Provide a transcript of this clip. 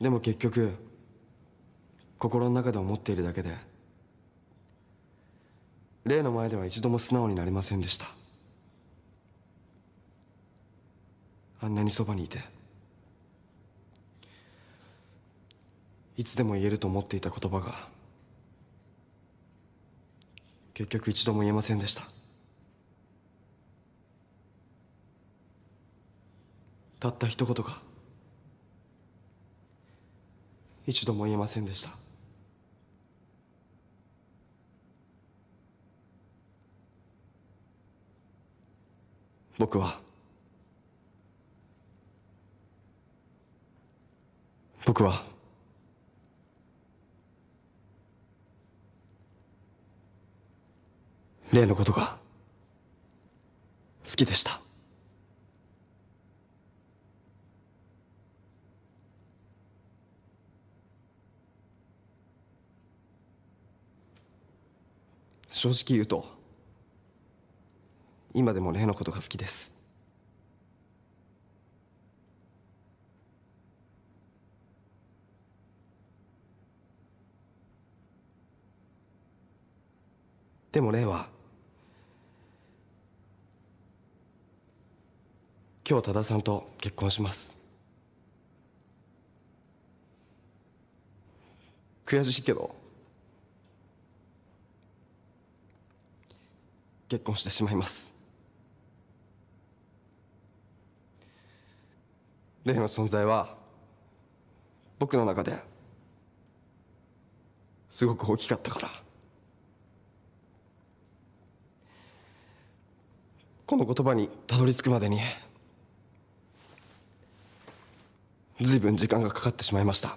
でも結局心の中で思っているだけで例の前では一度も素直になれませんでした。あんなにそばにいていつでも言えると思っていた言葉が結局一度も言えませんでした。たった一言が一度も言えませんでした。僕は僕は例のことが好きでした。正直言うと今でも例のことが好きです。でも例は今日多田さんと結婚します。悔しいけど結婚してしまいます。例の存在は僕の中ですごく大きかったから。この言葉にたどり着くまでに随分時間がかかってしまいました。